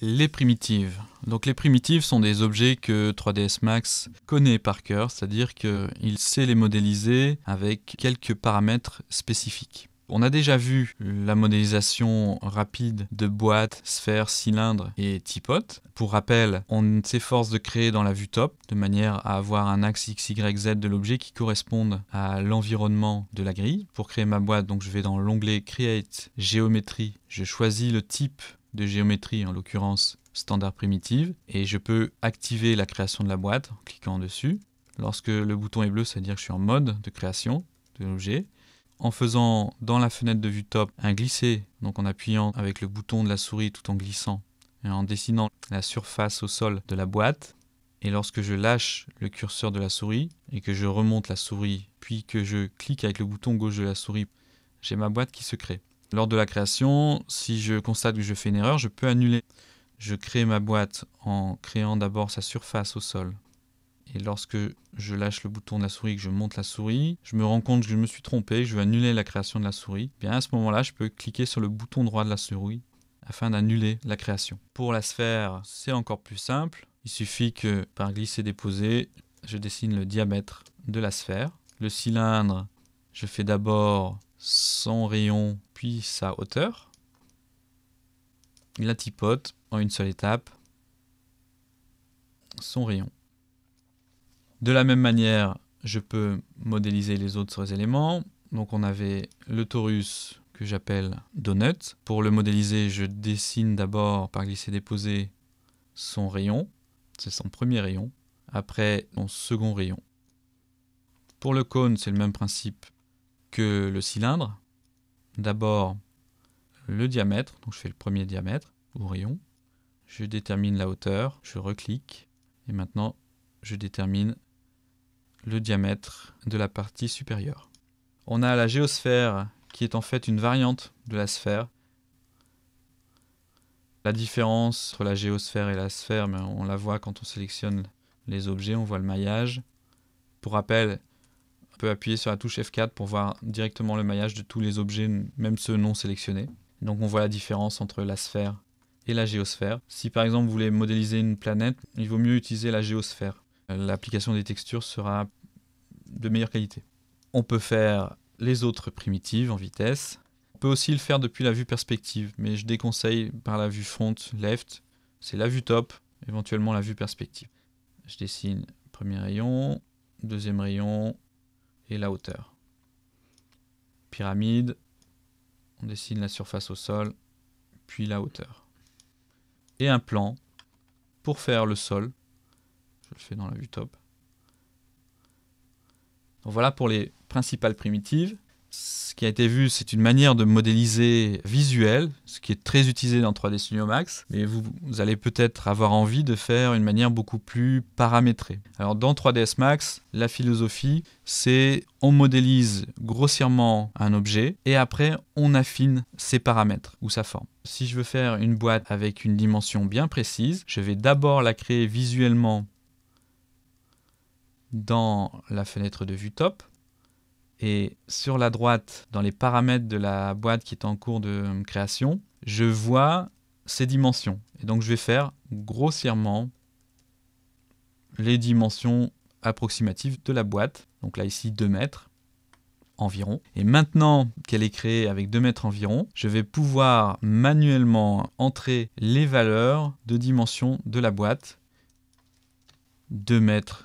Les primitives. Donc les primitives sont des objets que 3ds Max connaît par cœur, c'est-à-dire qu'il sait les modéliser avec quelques paramètres spécifiques. On a déjà vu la modélisation rapide de boîtes, sphères, cylindres et tipotes. Pour rappel, on s'efforce de créer dans la vue top de manière à avoir un axe X, Y, Z de l'objet qui corresponde à l'environnement de la grille. Pour créer ma boîte, donc je vais dans l'onglet Create Géométrie. Je choisis le type de géométrie, en l'occurrence standard primitive, et je peux activer la création de la boîte en cliquant dessus. Lorsque le bouton est bleu, ça veut dire que je suis en mode de création de l'objet en faisant dans la fenêtre de vue top un glisser, donc en appuyant avec le bouton de la souris tout en glissant et en dessinant la surface au sol de la boîte. Et lorsque je lâche le curseur de la souris et que je remonte la souris, puis que je clique avec le bouton gauche de la souris, j'ai ma boîte qui se crée. Lors de la création, si je constate que je fais une erreur, je peux annuler. Je crée ma boîte en créant d'abord sa surface au sol et lorsque je lâche le bouton de la souris, que je monte la souris, je me rends compte que je me suis trompé, que je veux annuler la création de la souris. Bien à ce moment-là, je peux cliquer sur le bouton droit de la souris afin d'annuler la création. Pour la sphère, c'est encore plus simple. Il suffit que par glisser-déposer, je dessine le diamètre de la sphère. Le cylindre, je fais d'abord son rayon puis sa hauteur. La tipote en une seule étape, son rayon. De la même manière, je peux modéliser les autres éléments. Donc on avait le torus que j'appelle donut. Pour le modéliser, je dessine d'abord par glisser-déposer son rayon. C'est son premier rayon. Après, mon second rayon. Pour le cône, c'est le même principe que le cylindre. D'abord, le diamètre. Donc je fais le premier diamètre ou rayon. Je détermine la hauteur. Je reclique. Et maintenant, je détermine le diamètre de la partie supérieure. On a la géosphère qui est en fait une variante de la sphère. La différence entre la géosphère et la sphère, mais on la voit quand on sélectionne les objets, on voit le maillage. Pour rappel, peut appuyer sur la touche F4 pour voir directement le maillage de tous les objets, même ceux non sélectionnés. Donc on voit la différence entre la sphère et la géosphère. Si par exemple vous voulez modéliser une planète, il vaut mieux utiliser la géosphère. L'application des textures sera de meilleure qualité. On peut faire les autres primitives en vitesse. On peut aussi le faire depuis la vue perspective, mais je déconseille par la vue front left. C'est la vue top, éventuellement la vue perspective. Je dessine premier rayon, deuxième rayon et la hauteur. Pyramide, on dessine la surface au sol, puis la hauteur. Et un plan pour faire le sol. Je le fais dans la vue top voilà pour les principales primitives. Ce qui a été vu, c'est une manière de modéliser visuel, ce qui est très utilisé dans 3D Studio Max, mais vous, allez peut-être avoir envie de faire une manière beaucoup plus paramétrée. Alors dans 3ds Max, la philosophie, c'est on modélise grossièrement un objet et après on affine ses paramètres ou sa forme. Si je veux faire une boîte avec une dimension bien précise, je vais d'abord la créer visuellement dans la fenêtre de vue top. Et sur la droite, dans les paramètres de la boîte qui est en cours de création, je vois ses dimensions. Et donc je vais faire grossièrement les dimensions approximatives de la boîte. Donc là ici 2 mètres environ. Et maintenant qu'elle est créée avec 2 mètres environ, je vais pouvoir manuellement entrer les valeurs de dimension de la boîte. 2 mètres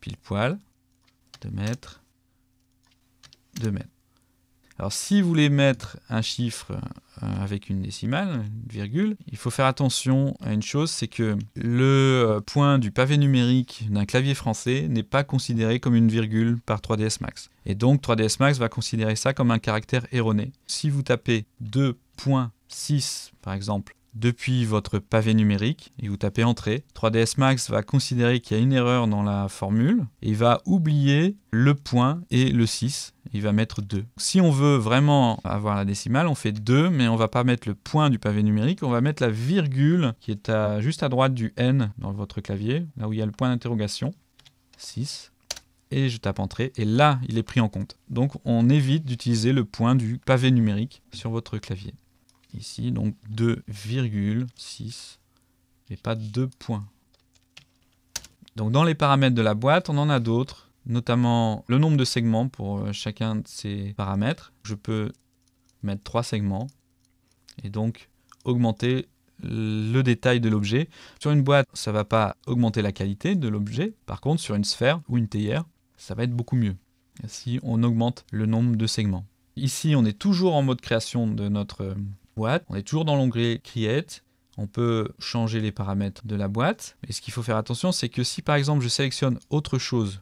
pile poil, 2 mètres, 2 mètres. Alors si vous voulez mettre un chiffre euh, avec une décimale, une virgule, il faut faire attention à une chose, c'est que le euh, point du pavé numérique d'un clavier français n'est pas considéré comme une virgule par 3ds Max. Et donc 3ds Max va considérer ça comme un caractère erroné. Si vous tapez 2.6 par exemple depuis votre pavé numérique et vous tapez Entrée. 3ds Max va considérer qu'il y a une erreur dans la formule et il va oublier le point et le 6. Il va mettre 2. Si on veut vraiment avoir la décimale, on fait 2, mais on va pas mettre le point du pavé numérique, on va mettre la virgule qui est juste à droite du N dans votre clavier, là où il y a le point d'interrogation. 6 et je tape entrée et là il est pris en compte. Donc on évite d'utiliser le point du pavé numérique sur votre clavier ici, donc 2,6 et pas deux points. Donc dans les paramètres de la boîte, on en a d'autres, notamment le nombre de segments pour euh, chacun de ces paramètres. Je peux mettre trois segments et donc augmenter le détail de l'objet. Sur une boîte, ça ne va pas augmenter la qualité de l'objet. Par contre, sur une sphère ou une théière, ça va être beaucoup mieux si on augmente le nombre de segments. Ici, on est toujours en mode création de notre euh, boîte. On est toujours dans l'onglet Create. On peut changer les paramètres de la boîte. Mais ce qu'il faut faire attention, c'est que si par exemple je sélectionne autre chose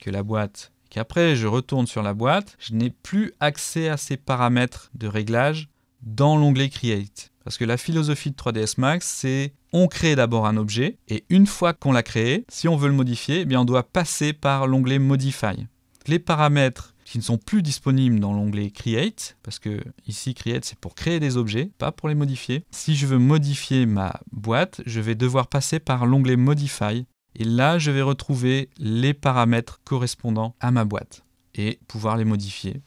que la boîte, qu'après je retourne sur la boîte, je n'ai plus accès à ces paramètres de réglage dans l'onglet Create. Parce que la philosophie de 3ds Max, c'est on crée d'abord un objet et une fois qu'on l'a créé, si on veut le modifier, eh on doit passer par l'onglet Modify. Les paramètres qui ne sont plus disponibles dans l'onglet Create, parce que ici Create c'est pour créer des objets, pas pour les modifier. Si je veux modifier ma boîte, je vais devoir passer par l'onglet Modify et là je vais retrouver les paramètres correspondants à ma boîte et pouvoir les modifier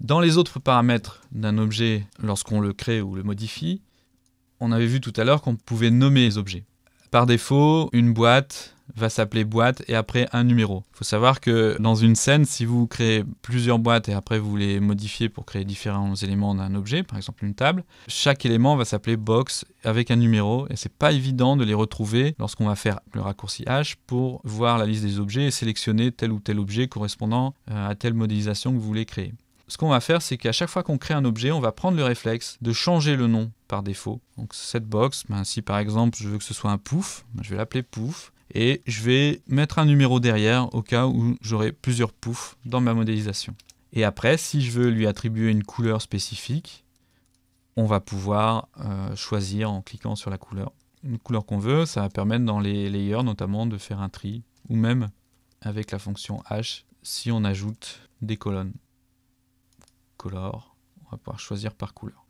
Dans les autres paramètres d'un objet, lorsqu'on le crée ou le modifie, on avait vu tout à l'heure qu'on pouvait nommer les objets. Par défaut, une boîte va s'appeler boîte et après un numéro. Il faut savoir que dans une scène, si vous créez plusieurs boîtes et après vous les modifiez pour créer différents éléments d'un objet, par exemple une table, chaque élément va s'appeler box avec un numéro et c'est pas évident de les retrouver lorsqu'on va faire le raccourci H pour voir la liste des objets et sélectionner tel ou tel objet correspondant euh, à telle modélisation que vous voulez créer ce qu'on va faire, c'est qu'à chaque fois qu'on crée un objet, on va prendre le réflexe de changer le nom par défaut. Donc cette box, ben, si par exemple je veux que ce soit un pouf, ben, je vais l'appeler pouf. Et je vais mettre un numéro derrière au cas où j'aurai plusieurs poufs dans ma modélisation. Et après, si je veux lui attribuer une couleur spécifique, on va pouvoir euh, choisir en cliquant sur la couleur. Une couleur qu'on veut, ça va permettre dans les layers notamment de faire un tri, ou même avec la fonction H si on ajoute des colonnes On va pouvoir choisir par couleur.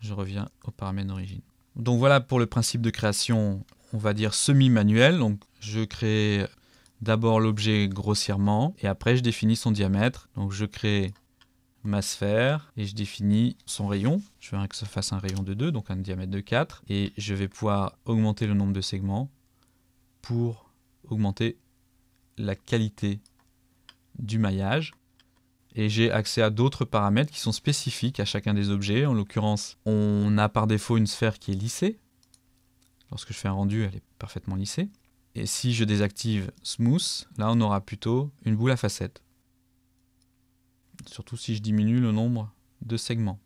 Je reviens au paramètre d'origine. Donc voilà pour le principe de création, on va dire semi-manuel. Donc je crée d'abord l'objet grossièrement et après je définis son diamètre. Donc je crée ma sphère et je définis son rayon. Je veux que ça fasse un rayon de 2, donc un diamètre de 4. Et je vais pouvoir augmenter le nombre de segments pour augmenter la qualité du maillage et j'ai accès à d'autres paramètres qui sont spécifiques à chacun des objets. En l'occurrence, on a par défaut une sphère qui est lissée. Lorsque je fais un rendu, elle est parfaitement lissée. Et si je désactive Smooth, là on aura plutôt une boule à facettes. Surtout si je diminue le nombre de segments.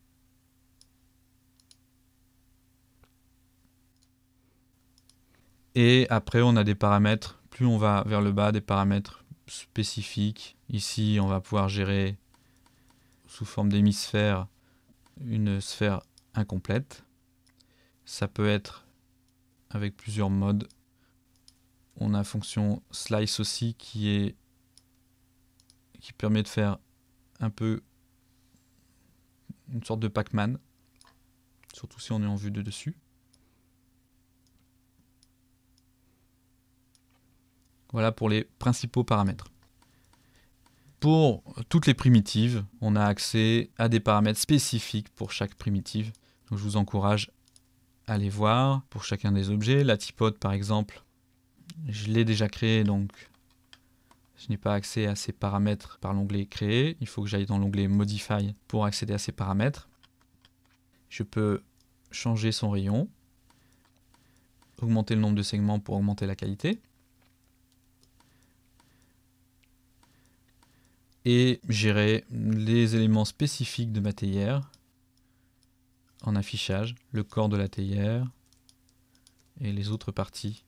Et après, on a des paramètres plus on va vers le bas des paramètres spécifiques. Ici, on va pouvoir gérer sous forme d'hémisphère une sphère incomplète. Ça peut être avec plusieurs modes. On a fonction slice aussi qui permet de faire un peu une sorte de Pac-Man, surtout si on est en vue de dessus. Voilà pour les principaux paramètres. Pour toutes les primitives, on a accès à des paramètres spécifiques pour chaque primitive. Je vous encourage à les voir pour chacun des objets. La typote par exemple, je l'ai déjà créé donc je n'ai pas accès à ces paramètres par l'onglet créer. Il faut que j'aille dans l'onglet modify pour accéder à ces paramètres. Je peux changer son rayon, augmenter le nombre de segments pour augmenter la qualité. Et gérer les éléments spécifiques de ma théière en affichage, le corps de la théière et les autres parties.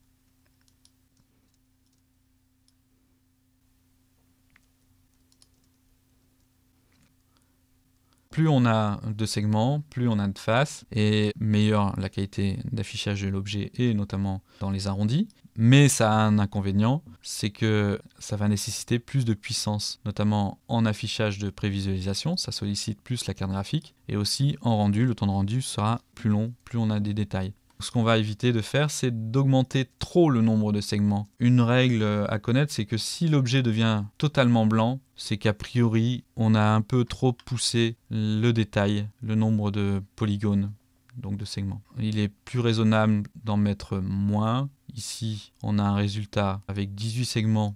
Plus on a de segments, plus on a de faces, et meilleure la qualité d'affichage de l'objet, et notamment dans les arrondis. Mais ça a un inconvénient, c'est que ça va nécessiter plus de puissance, notamment en affichage de prévisualisation, ça sollicite plus la carte graphique, et aussi en rendu, le temps de rendu sera plus long, plus on a des détails. Ce qu'on va éviter de faire, c'est d'augmenter trop le nombre de segments. Une règle à connaître, c'est que si l'objet devient totalement blanc, c'est qu'a priori, on a un peu trop poussé le détail, le nombre de polygones, donc de segments. Il est plus raisonnable d'en mettre moins. Ici, on a un résultat avec 18 segments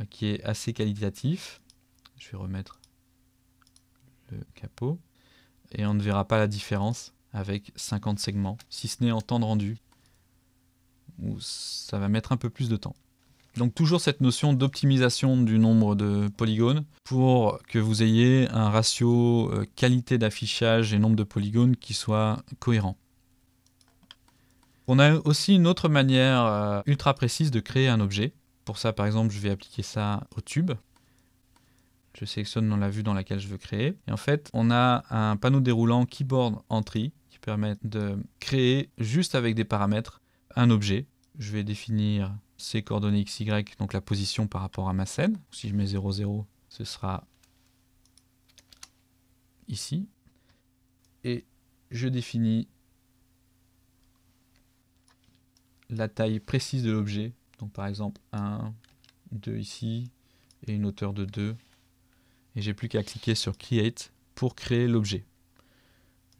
euh, qui est assez qualitatif. Je vais remettre le capot. Et on ne verra pas la différence avec 50 segments, si ce n'est en temps de rendu, où ça va mettre un peu plus de temps. Donc toujours cette notion d'optimisation du nombre de polygones pour que vous ayez un ratio euh, qualité d'affichage et nombre de polygones qui soit cohérent. On a aussi une autre manière euh, ultra précise de créer un objet. Pour ça, par exemple, je vais appliquer ça au tube. Je sélectionne dans la vue dans laquelle je veux créer. Et en fait, on a un panneau déroulant Keyboard Entry qui permet de créer juste avec des paramètres un objet. Je vais définir ses coordonnées XY, donc la position par rapport à ma scène. Si je mets 0, 0, ce sera ici. Et je définis la taille précise de l'objet. Donc par exemple 1, 2 ici, et une hauteur de 2. Et j'ai plus qu'à cliquer sur Create pour créer l'objet.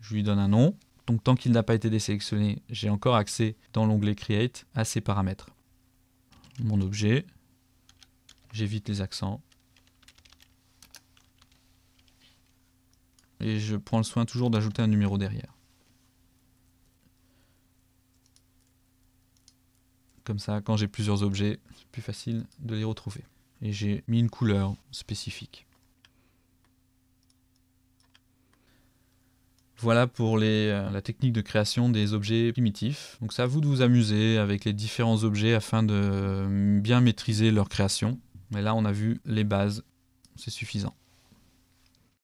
Je lui donne un nom. Donc tant qu'il n'a pas été désélectionné, j'ai encore accès dans l'onglet Create à ces paramètres. Mon objet, j'évite les accents. Et je prends le soin toujours d'ajouter un numéro derrière. Comme ça, quand j'ai plusieurs objets, c'est plus facile de les retrouver. Et j'ai mis une couleur spécifique. Voilà pour euh, la technique de création des objets primitifs. Donc c'est à vous de vous amuser avec les différents objets afin de bien maîtriser leur création. Mais là on a vu les bases, c'est suffisant.